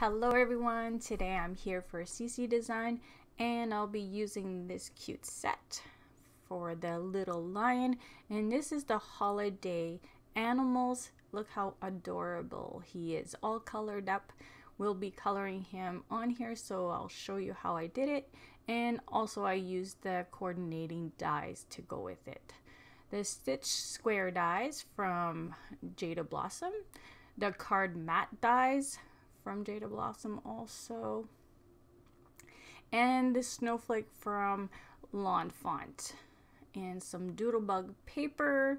Hello everyone, today I'm here for CC Design and I'll be using this cute set for the little lion and this is the holiday animals. Look how adorable he is, all colored up. We'll be coloring him on here so I'll show you how I did it and also I used the coordinating dies to go with it. The Stitch Square dies from Jaded Blossom, the card matte dies from Jaded Blossom also. And the snowflake from Lawn Fawn. And some Doodlebug paper.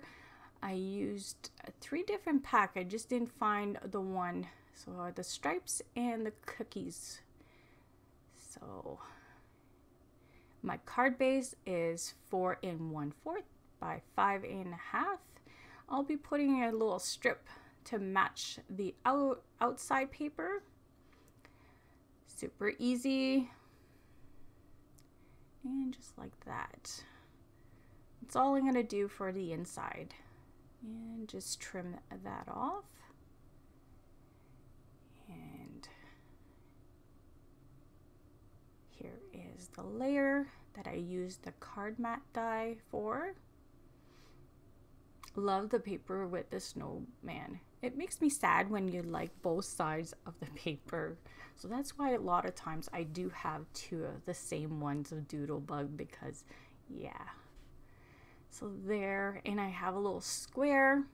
I used three different pack. I just didn't find the one. So the stripes and the cookies. So my card base is four and one fourth by five and a half. I'll be putting a little strip to match the out, outside paper. Super easy. And just like that. That's all I'm going to do for the inside. And just trim that off. And here is the layer that I used the card mat die for. Love the paper with the snowman it makes me sad when you like both sides of the paper. So that's why a lot of times I do have two of the same ones of Doodlebug because yeah. So there, and I have a little square.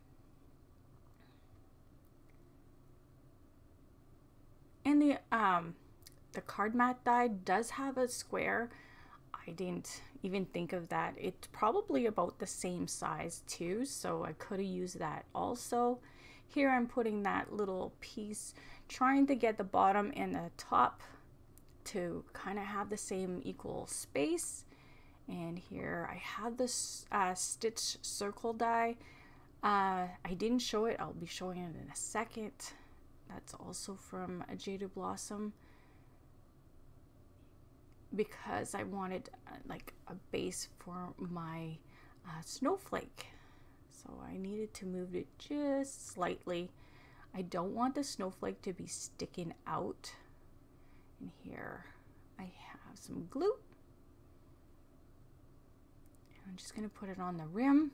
And the um the card mat die does have a square. I didn't even think of that. It's probably about the same size too, so I could have used that also. Here I'm putting that little piece, trying to get the bottom and the top to kind of have the same equal space. And here I have this uh, stitch circle die. Uh, I didn't show it. I'll be showing it in a second. That's also from a Jaded Blossom because I wanted uh, like a base for my uh, snowflake. So I needed to move it just slightly. I don't want the snowflake to be sticking out. And here I have some glue. I'm just going to put it on the rim.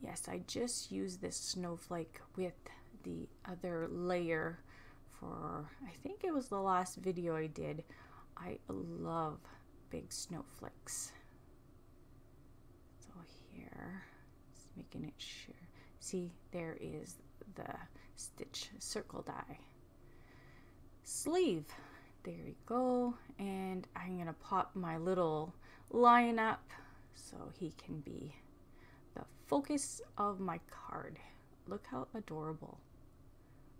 Yes, I just used this snowflake with the other layer for, I think it was the last video I did. I love big snowflakes here. Just making it sure. See, there is the stitch circle die. Sleeve. There you go. And I'm to pop my little line up so he can be the focus of my card. Look how adorable.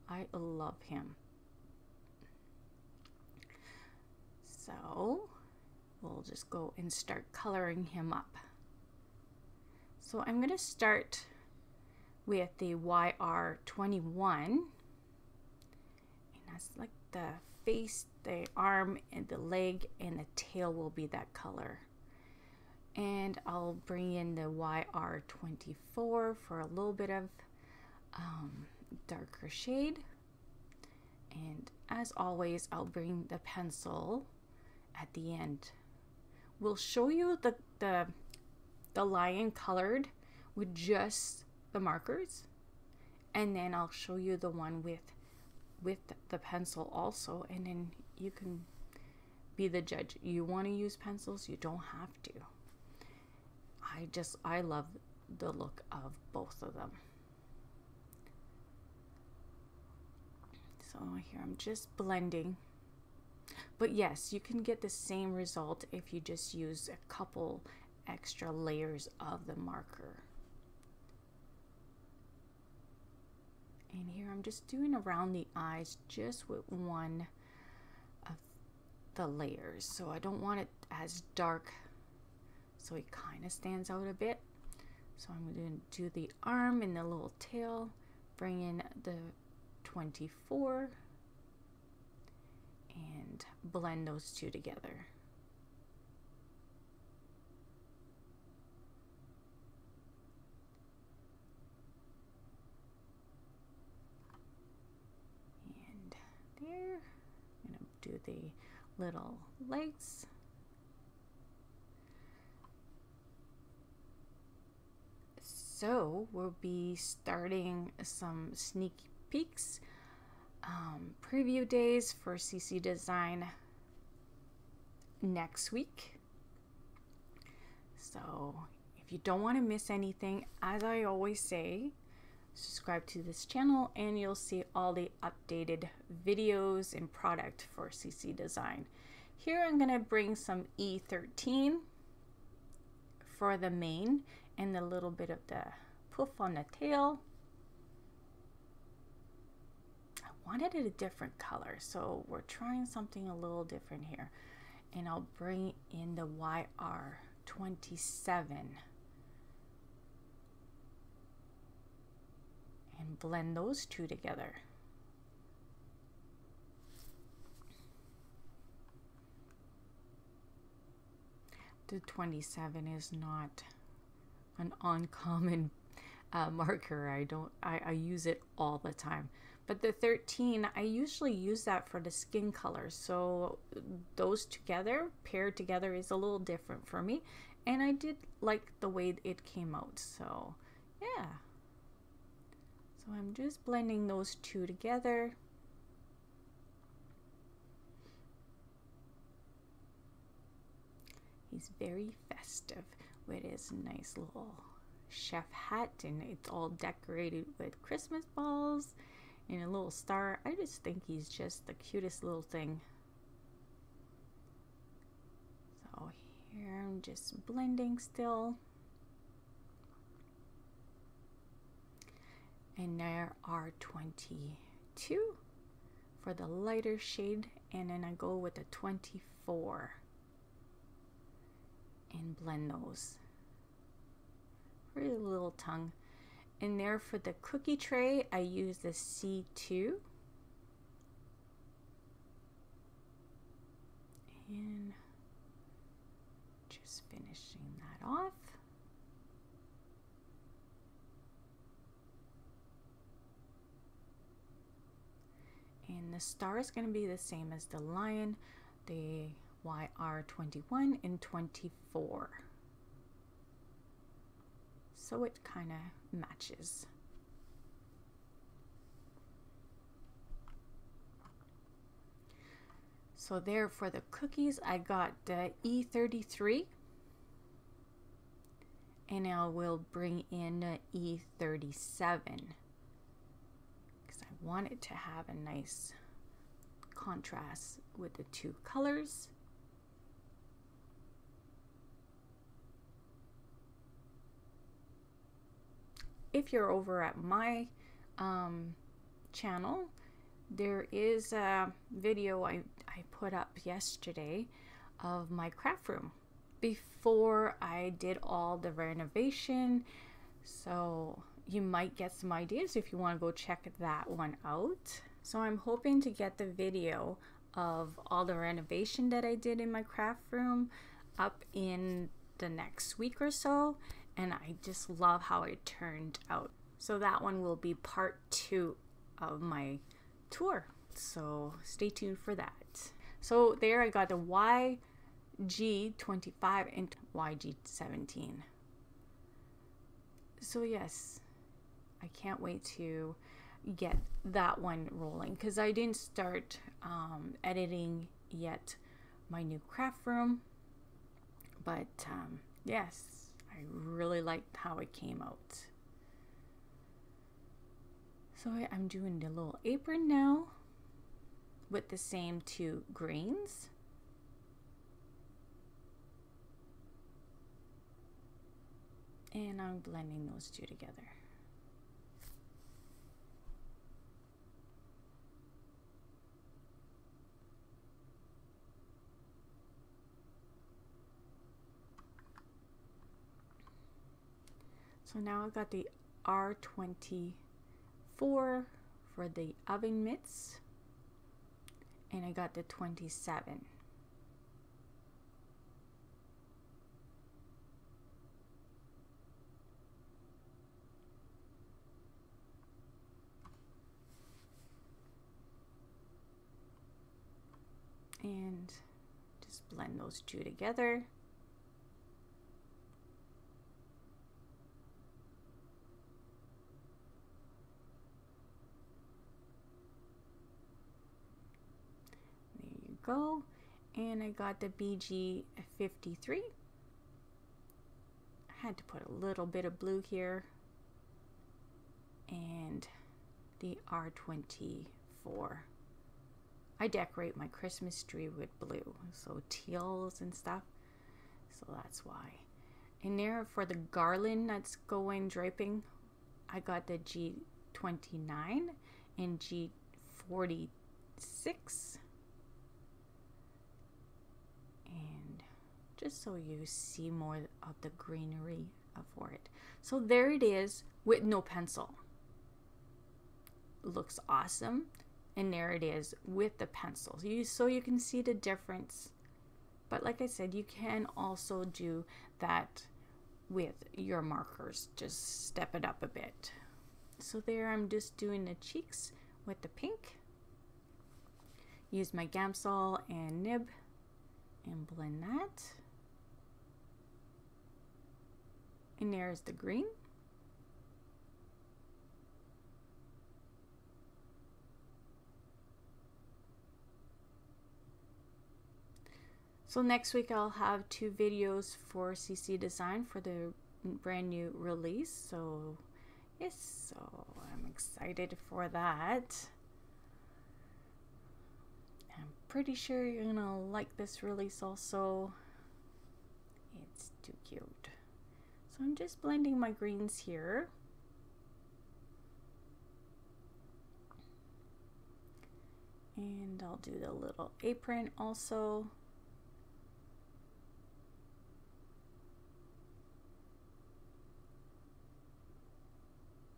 I love him. So we'll just go and start coloring him up. So I'm going to start with the YR21. And that's like the face, the arm, and the leg, and the tail will be that color. And I'll bring in the YR24 for a little bit of um, darker shade. And as always, I'll bring the pencil at the end. We'll show you the, the the lion colored with just the markers. And then I'll show you the one with with the pencil also. And then you can be the judge. You want to use pencils? You don't have to. I just I love the look of both of them. So here I'm just blending. But yes you can get the same result if you just use a couple extra layers of the marker. And here I'm just doing around the eyes just with one of the layers. So I don't want it as dark so it kind of stands out a bit. So I'm going to do the arm and the little tail, bring in the 24 and blend those two together. The little legs. So we'll be starting some sneak peeks, um, preview days for CC Design next week. So if you don't want to miss anything, as I always say, subscribe to this channel and you'll see all the updated videos and product for CC Design. Here I'm going to bring some E13 for the mane and a little bit of the poof on the tail. I wanted it a different color, so we're trying something a little different here. And I'll bring in the YR27 and blend those two together. The 27 is not an uncommon uh, marker. I don't, I, I use it all the time. But the 13, I usually use that for the skin color. So those together, paired together, is a little different for me. And I did like the way it came out. So yeah. So I'm just blending those two together. He's very festive with his nice little chef hat and it's all decorated with Christmas balls and a little star. I just think he's just the cutest little thing. So here I'm just blending still. And there are 22 for the lighter shade and then I go with a 24 and blend those. Pretty little tongue. And there for the cookie tray, I use the C2. And just finishing that off. And the star is going to be the same as the lion. The YR21 and 24. So it kind of matches. So there for the cookies, I got the E33 and I will bring in E37 want it to have a nice contrast with the two colors. if you're over at my um, channel, there is a video I, I put up yesterday of my craft room before I did all the renovation. So you might get some ideas if you want to go check that one out. So I'm hoping to get the video of all the renovation that I did in my craft room up in the next week or so and I just love how it turned out. So that one will be part two of my tour. So stay tuned for that. So there I got the YG25 and YG17. So yes, I can't wait to get that one rolling because I didn't start um, editing yet my new craft room. But um, yes, I really liked how it came out. So I'm doing the little apron now with the same two greens. And I'm blending those two together. So now I got the R24 for the oven mitts and I got the 27. and just blend those two together. There you And I got the BG 53. I had to put a little bit of blue here. And the R24. I decorate my Christmas tree with blue, so teals and stuff. So that's why. And there for the garland that's going draping, I got the G29 and G46. And just so you see more of the greenery for it. So there it is with no pencil. Looks awesome. And there it is with the pencils. You so you can see the difference. But like I said you can also do that with your markers. Just step it up a bit. So there I'm just doing the cheeks with the pink. Use my Gamsol and nib and blend that and there's the green So next week I'll have two videos for CC Design for the brand new release. So yes, so I'm excited for that. I'm pretty sure you're gonna like this release also. It's too cute. So I'm just blending my greens here. And I'll do the little apron also.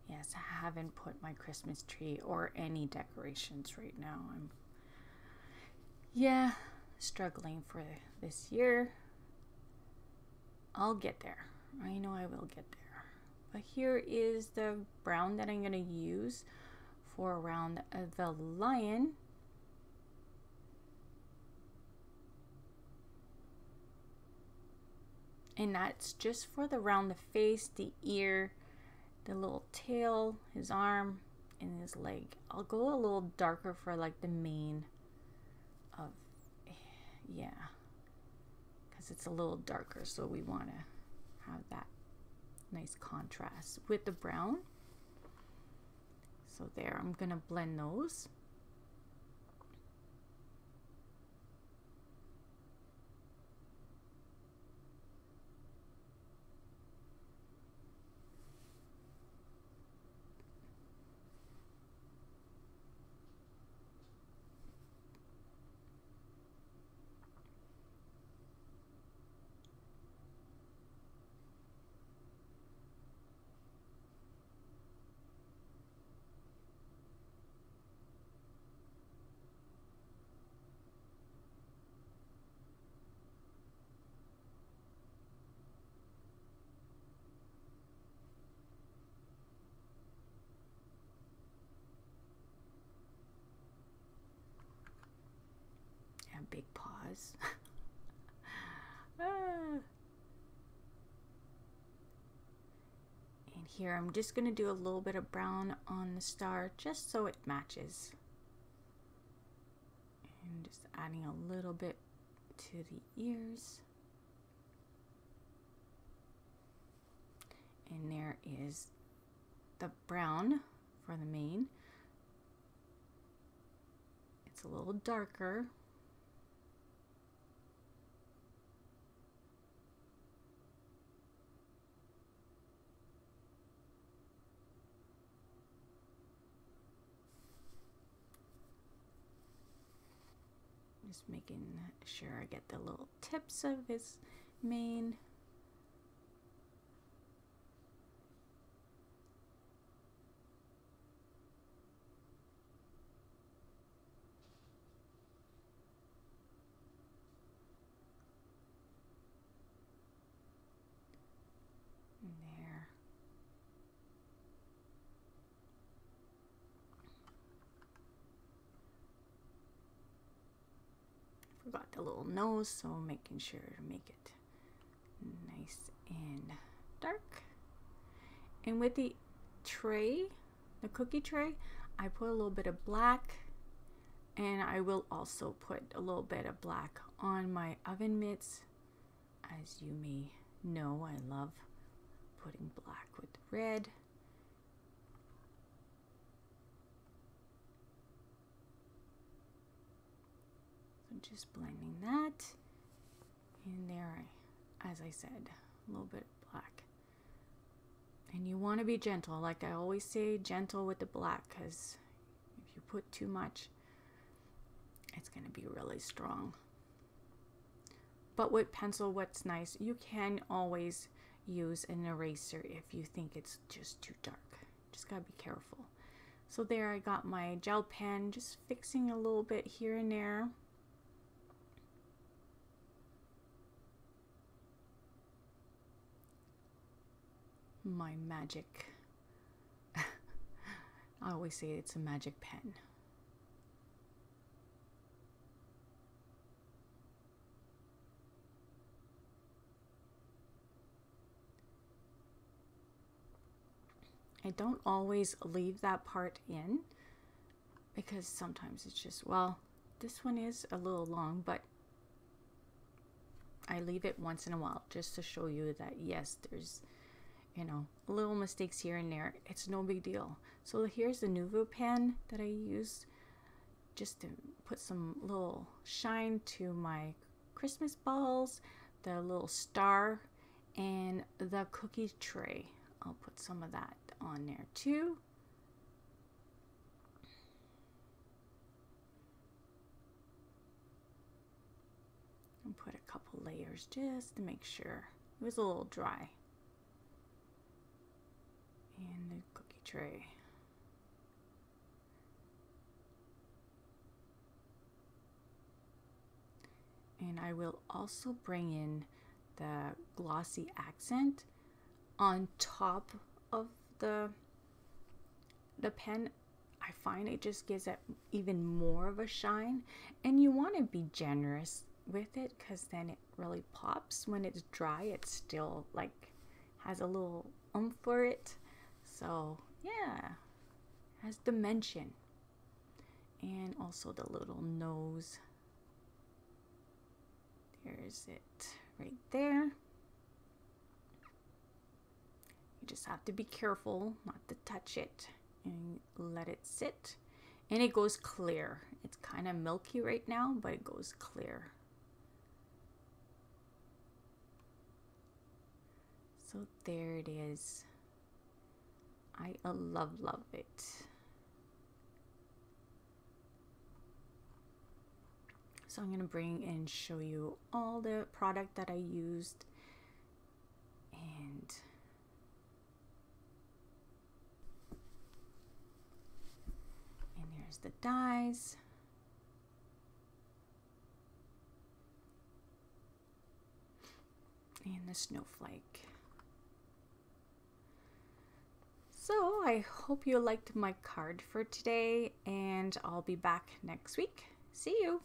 Yes, I haven't put my Christmas tree or any decorations right now. I'm, yeah, struggling for this year. I'll get there. I know I will get there. But here is the brown that I'm going to use for around the lion. And that's just for the round the face, the ear, the little tail, his arm, and his leg. I'll go a little darker for like the mane of, yeah, because it's a little darker. So we want to have that nice contrast with the brown. So there, I'm going to blend those. Paws. ah. And here I'm just going to do a little bit of brown on the star just so it matches. And just adding a little bit to the ears. And there is the brown for the mane. It's a little darker Just making sure I get the little tips of his mane. Forgot the little nose, so making sure to make it nice and dark. And with the tray, the cookie tray, I put a little bit of black and I will also put a little bit of black on my oven mitts. As you may know, I love putting black with red. Just blending that in there, as I said, a little bit black. And you want to be gentle, like I always say, gentle with the black, because if you put too much, it's going to be really strong. But with pencil, what's nice, you can always use an eraser if you think it's just too dark. Just gotta be careful. So there I got my gel pen, just fixing a little bit here and there. My magic, I always say it's a magic pen. I don't always leave that part in because sometimes it's just, well, this one is a little long, but I leave it once in a while just to show you that yes, there's, you know, little mistakes here and there. It's no big deal. So here's the Nuvo pen that I used just to put some little shine to my Christmas balls, the little star, and the cookie tray. I'll put some of that on there too. And put a couple layers just to make sure it was a little dry. And the cookie tray. And I will also bring in the glossy accent on top of the the pen. I find it just gives it even more of a shine. And you want to be generous with it because then it really pops. When it's dry it still like has a little umph for it so yeah has dimension and also the little nose there's it right there You just have to be careful not to touch it and let it sit. And it goes clear. It's kind of milky right now, but it goes clear. So there it is. I uh, love, love it. So I'm going to bring and show you all the product that I used and and There's the dies. And the snowflake. So I hope you liked my card for today and I'll be back next week. See you!